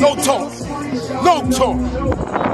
No talk. No talk.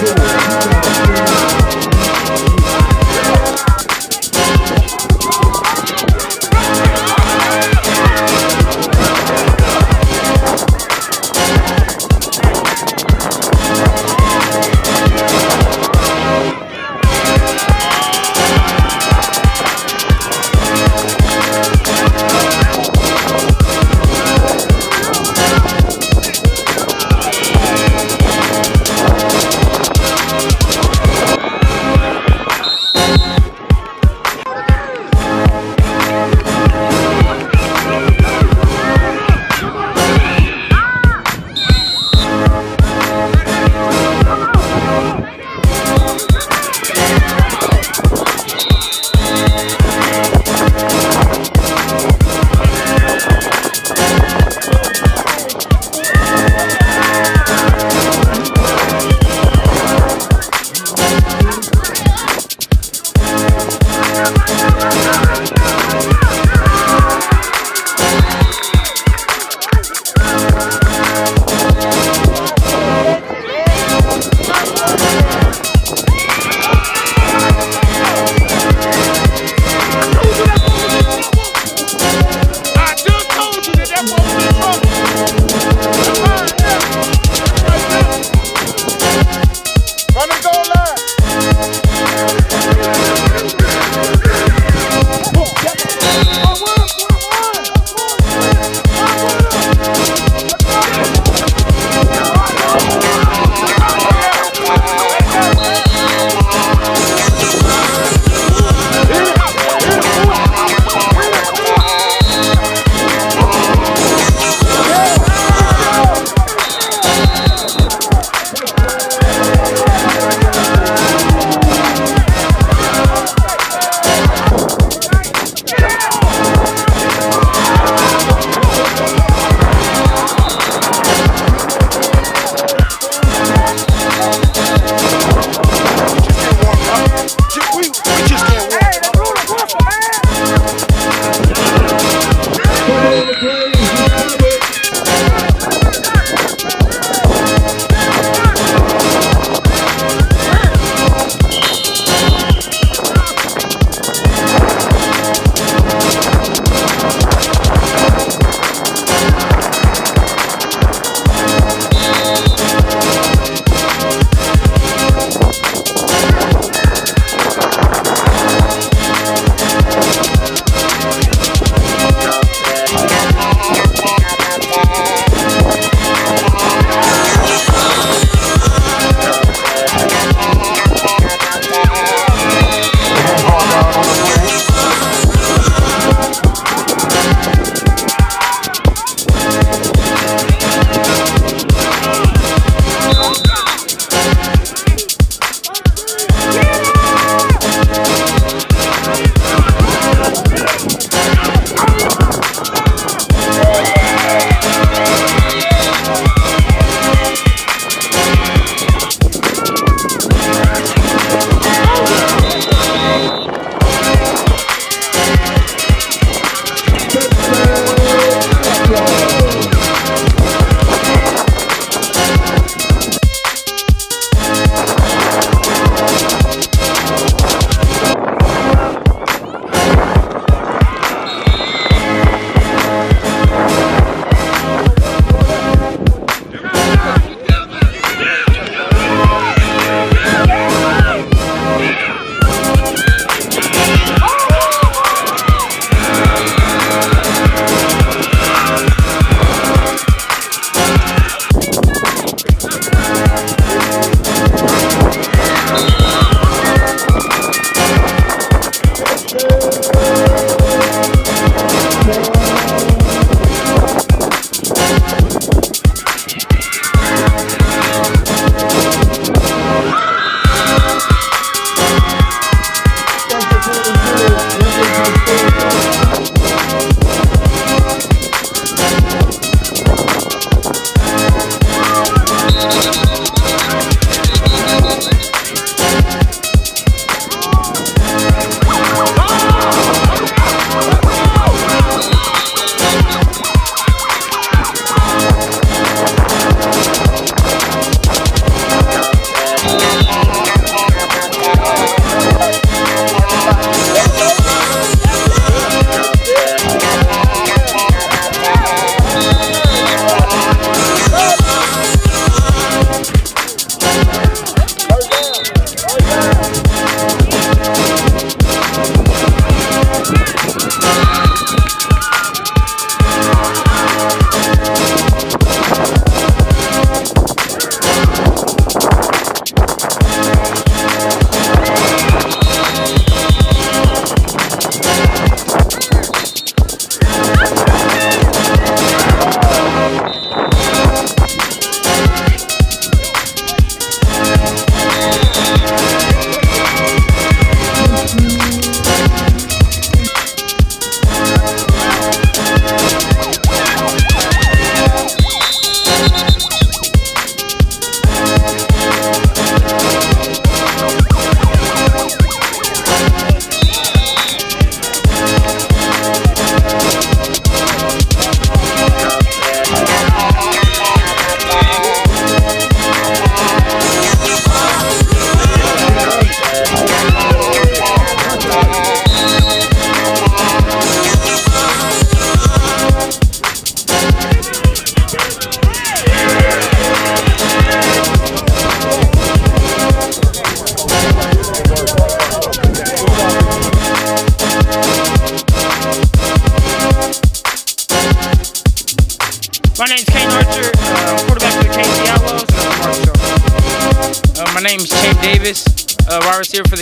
do.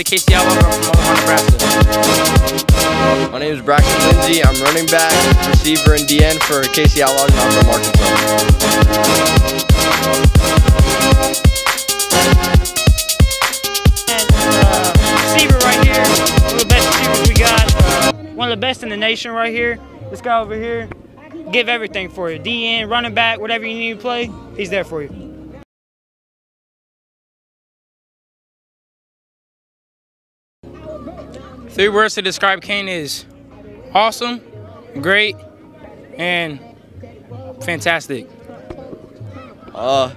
KC Outlaws from Omaha, Nebraska. My name is Braxton Lindsay. I'm running back, receiver, and DN for KC Outlaws, and I'm from Arkansas. And uh, receiver right here, one of the best receivers we got. Uh, one of the best in the nation right here. This guy over here, give everything for you. DN, running back, whatever you need to play, he's there for you. Three words to describe Kane is awesome, great, and fantastic. Uh,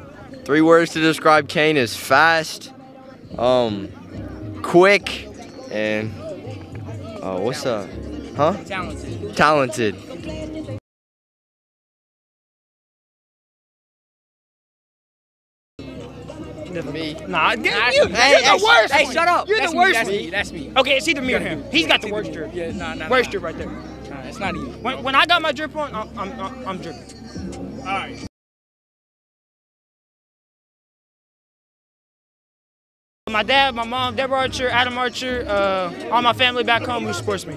three words to describe Kane is fast, um, quick, and uh, what's up? Huh? Talented. Talented. Me. Nah, get, That's you, me. you're Hey, the worst. hey, one. shut up. You're That's the me, worst. that's me, that's me. Okay, it's either me or him. He's got the worst drip. Yeah, nah, nah, Worst nah. drip right there. Nah, it's not you. When, when I got my drip on, I'm, I'm, I'm, dripping. All right. My dad, my mom, Deborah Archer, Adam Archer, uh, all my family back home who supports me.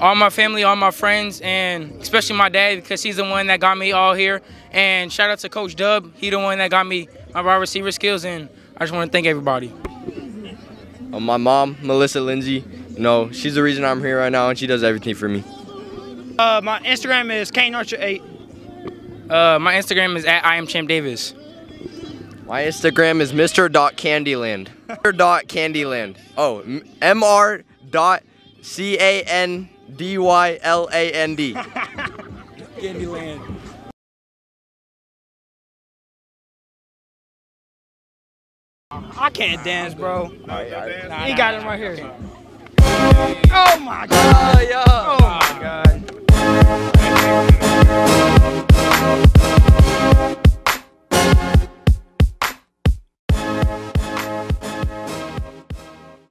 All my family, all my friends, and especially my dad because he's the one that got me all here. And shout out to Coach Dub. He the one that got me my wide receiver skills, and I just want to thank everybody. Uh, my mom, Melissa Lindsay. You know, she's the reason I'm here right now, and she does everything for me. Uh, my Instagram is Kane Archer 8. Uh, my Instagram is at I am Champ Davis. My Instagram is Mr. Dot Candyland. Mr. Dot Candyland. Oh, M- Mr. Dot C A N D Y L A N D. Candyland. I can't dance, bro. Nah, He got him right here. Oh my god. Oh yeah. Oh my god. Oh,